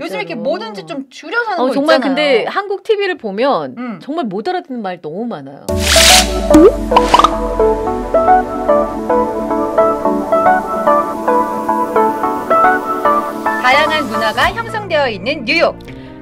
요즘 이렇게. 뭐든지 좀 줄여서 하는 어, 거 정말 있잖아요. 근데 한국 TV를 보면 음. 정말 못 알아듣는 말 너무 많아요. 다양한 문화가 형성되어 있는 뉴욕.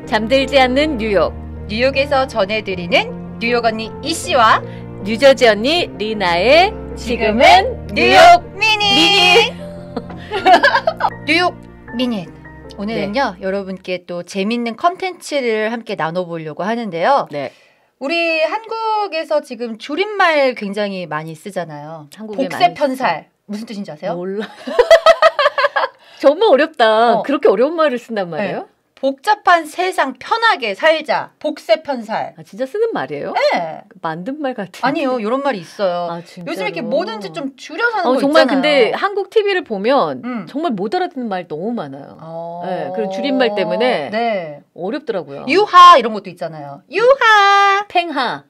잠들지 않는 뉴욕. 뉴욕에서 전해드리는 뉴욕 언니 이 씨와 뉴저지 언니 리나의 지금은 뉴욕 미니. 뉴욕 미니. 오늘은요 네. 여러분께 또 재밌는 컨텐츠를 함께 나눠보려고 하는데요. 네. 우리 한국에서 지금 줄임말 굉장히 많이 쓰잖아요. 한국에 복세 편살 무슨 뜻인지 아세요? 몰라. 정말 어렵다. 어. 그렇게 어려운 말을 쓴단 말이에요? 복잡한 세상 편하게 살자. 복세 편살. 아, 진짜 쓰는 말이에요? 네. 만든 말 같은. 아니요 이런 말이 있어요. 아. 요즘 이렇게 뭐든지 좀 줄여서 하는 어, 거 정말 있잖아요. 근데 한국 TV를 보면 음. 정말 못 알아듣는 말 너무 많아요. 어... 네, 그리고 줄임말 때문에 네. 어렵더라고요. 유하 이런 것도 있잖아요. 유하. 팽하.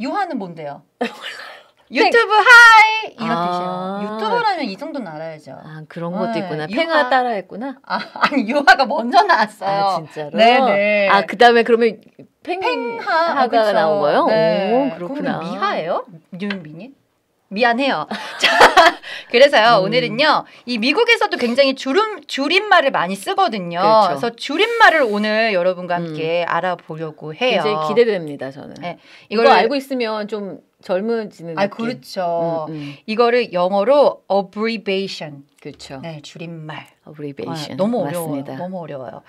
유하는 뭔데요? 유튜브 hi 이런 아. 뜻이에요. 유튜버라면 이 정도는 알아야죠. 아, 그런 것도 네, 있구나. 유하. 팽하 따라했구나. 아, 아니 유하가 먼저 나왔어요. 아, 진짜로? 네네. 아, 그 다음에 그러면 팽하가 팽하 아, 그쵸. 나온 거예요? 네. 오, 그렇구나. 미하예요? 뉴민이? 미안해요. 자, 그래서요 음. 오늘은요 이 미국에서도 굉장히 줄임 줄임말을 많이 쓰거든요. 그렇죠. 그래서 줄임말을 오늘 여러분과 함께 알아보려고 해요. 굉장히 기대됩니다, 저는. 네, 이거 이거를- 알고 있으면 좀 젊어지는 아 느낌. 그렇죠. 음, 음. 이거를 영어로 abbreviation, 그렇죠. 네 줄임말. abbreviation. 아, 너무 어려워요. 맞습니다. 너무 어려워요.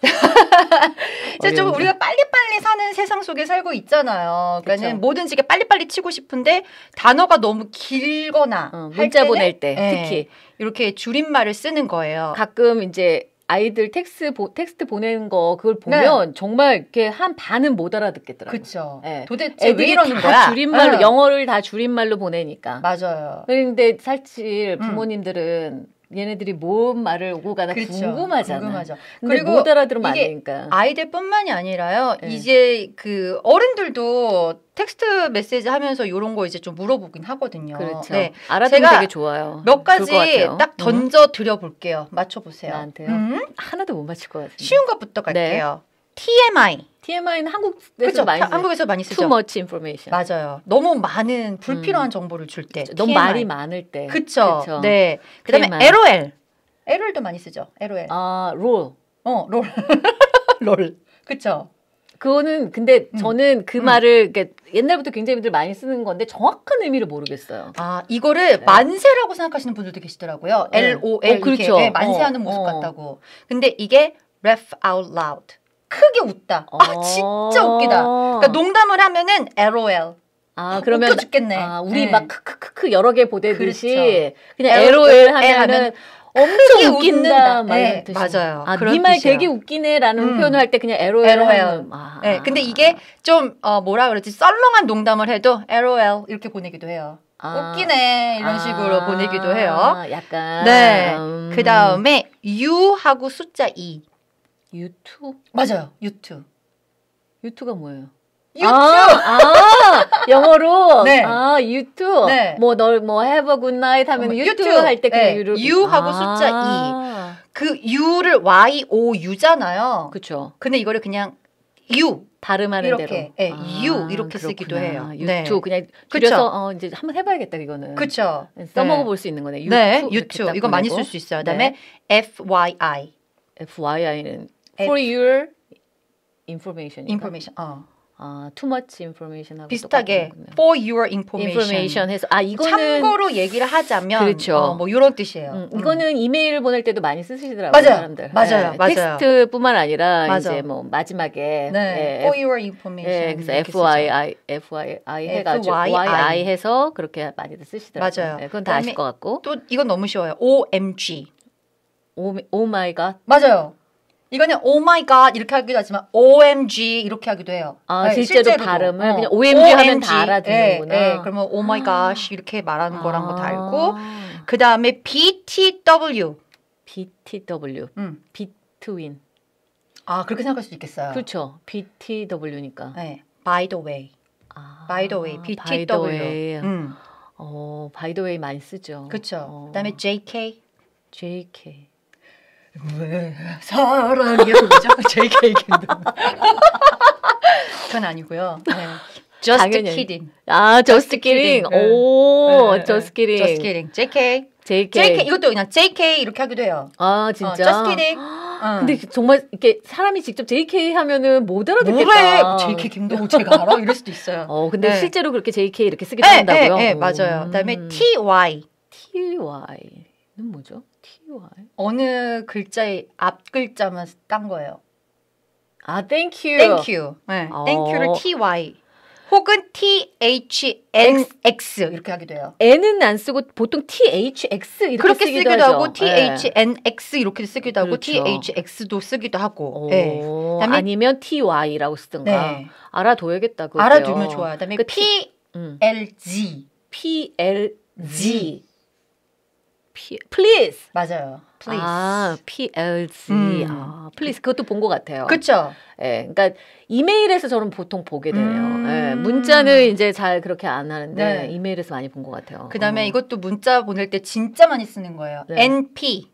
진짜 좀. 우리가 빨리빨리 사는 세상 속에 살고 있잖아요. 그러니까 그쵸. 뭐든지 이렇게 빨리빨리 치고 싶은데 단어가 너무 길거나 어, 할 문자 때는 보낼 때 네, 특히 이렇게 줄임말을 쓰는 거예요. 가끔 이제 아이들 텍스트 보, 텍스트 보내는 거 그걸 보면 정말 이렇게 한 반은 못 알아듣겠더라고요. 그쵸. 네. 도대체 왜 이러는 다 거야? 줄임말로 응. 영어를 다 줄임말로 보내니까. 맞아요. 그런데 사실 음. 부모님들은 얘네들이 뭔 말을 오고 가나 그렇죠. 궁금하잖아. 궁금하죠. 근데 그리고 못 알아들으면 안 되니까. 아이들뿐만이 아니라요. 네. 이제 그 어른들도 텍스트 메시지 하면서 이런 거 이제 좀 물어보긴 하거든요. 그렇죠. 네. 제가 되게 좋아요. 몇 가지 것 같아요. 딱 음. 던져 드려 볼게요. 맞춰 보세요. 나한테요? 음? 하나도 못 맞힐 것 같은데. 쉬운 것부터 네. 갈게요. TMI. TMI는 한국에서. 많이 쓰죠. 한국에서 많이 쓰죠. Too much information. 맞아요. 너무 많은 불필요한 정보를 줄 때. 너무. 말이 많을 때. 그쵸. 그쵸. 네. 그다음에 TMI. LOL. LOL도 많이 쓰죠. LOL. 아, 롤. 어, 롤. 롤. 그쵸. 그거는 근데 음. 저는 그 음. 말을 옛날부터 굉장히들 많이 쓰는 건데 정확한 의미를 모르겠어요. 아, 이거를 네. 만세라고 생각하시는 분들도 계시더라고요. 네. LOL. 어, 그렇죠. 이렇게 네, 만세하는 어, 모습 어. 같다고. 근데 이게 laugh out loud. 크게 웃다. 아, 진짜 웃기다. 그러니까 농담을 하면은 LOL. 아, 그러면 웃겨 죽겠네. 아, 우리 네. 막 크크크크 여러 개 보내듯이 그렇죠. 그냥 LOL 하면은 하면 엄청 웃긴다 네, 뜻이. 맞아요. 아, 그런 네말 뜻이에요. 되게 웃기네라는 음. 표현을 할 때 그냥 LOL LOL. 아. 네, 근데 이게 좀 어, 뭐라 그러지? 썰렁한 농담을 해도 LOL 이렇게 보내기도 해요. 아. 웃기네 이런 식으로 아, 보내기도 해요. 약간 네. 음. 그 다음에 U하고 숫자 2. 유튜 맞아요. 유튜. 유튜가 뭐예요? 유튜. 아, 아, 영어로 네. 아 유튜 네. 뭐널뭐 have a good night 하면 어, 유튜 유튜. 할때 그냥 네. 유를 U하고 숫자 아, 그 U를 Y O U잖아요. 그쵸 근데 이거를 그냥 U 발음하는 이렇게, 대로 예, you 이렇게 쓰기도 해요. 유튜 네. 그냥. 줄여서 어, 이제 한번 해봐야겠다 이거는 그쵸? 써먹어 네. 볼수 있는 거네 유튜 네, 유튜 딱 이거 많이. 쓸 수 있어요. 그다음에 FYI FYI는 F- for your information information. 어. 아 too much information 하고 비슷하게 for your information. information 해서 아 이거는 참고로 얘기를 하자면 그렇죠. 어, 뭐 이런 뜻이에요. 음, 음. 이거는 이메일 보낼 때도 많이 쓰시더라고요, 맞아요. 사람들. 맞아요. 예, 맞아요. 텍스트뿐만 아니라 맞아. 이제 뭐 마지막에 네, 예, for your information. 예, 그래서 FYI, FYI 해 가지고 FYI. YI 해서 그렇게 많이들 쓰시더라고요. 맞아요. 예, 그건 다 아실 것 같고. 또 이건 너무 쉬워요. OMG. 오, oh my god. 맞아요. 이거는 oh my god 이렇게 하기도 하지만 OMG 이렇게 하기도 해요. 아, 네, 실제로 실제로도. 발음을 어. 그냥 OMG 하면 다 알아듣는구나. 예, 예. 그러면 oh my gosh 이렇게 말하는 거란 거다 알고 아, 그 다음에 BTW. BTW, 음. Between. 아 그렇게 생각할 수도 있겠어요. 그렇죠. BTW니까. 네. By the way. 아, By the way. by the BTW. way. 음. 어, by the way 많이 쓰죠. 그렇죠. 어, 그다음에 JK. JK. 왜 사랑이 그거죠? JK 캔들. 그건 아니고요. 네. Just 당연히. kidding. 아, Just kidding. 오, 네, 네. Just kidding. Just kidding. JK. JK. JK 이것도 그냥 JK 이렇게 하기도 해요. 아, 어, 진짜. just kidding. 어. 근데 정말 이렇게 사람이 직접 JK 하면은 못 알아듣겠다. 뭐래? JK 김동욱 제가 알아? 이럴 수도 있어요. 어, 근데 네. 실제로 그렇게 JK 이렇게 쓰기도 네, 한다고요? 네, 네, 맞아요. 음. 그다음에 TY. TY 는 뭐죠? TY. 어느 글자의 앞 글자만 딴 거예요. 아, thank you. Thank you. 네, 어. Thank you를 TY. 혹은 THNX 이렇게 하기도 해요. N은 안 쓰고 보통 THX 이렇게 그렇게 쓰기도, 쓰기도. 하고 THNX 이렇게 쓰기도 하고 그렇죠. THX도 쓰기도 하고. 네. 네. 오, 그다음에- 아니면 TY라고 쓰든가 네. 알아둬야겠다. 그거요. 알아두면 좋아요. 그다음에 그 T- 음. PLG PLG. P, please. 맞아요. Please. 아, PLG. 음. 아, please. 그것도 본 것 같아요. 그렇죠. 예, 그러니까 이메일에서 저는 보통 보게 되네요. 음. 예, 문자는 이제 잘 그렇게 안 하는데 네. 이메일에서 많이 본 것 같아요. 그 다음에 어. 이것도 문자 보낼 때 진짜 많이 쓰는 거예요. 네. NP.